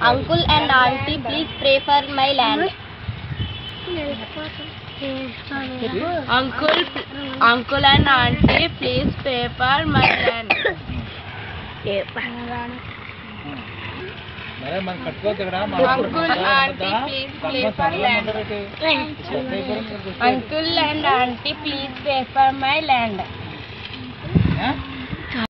Uncle and auntie, please pray for my land. Uncle, uncle and auntie, please pray for my land. Uncle, auntie, please pray for land. Uncle and auntie, please pray for my land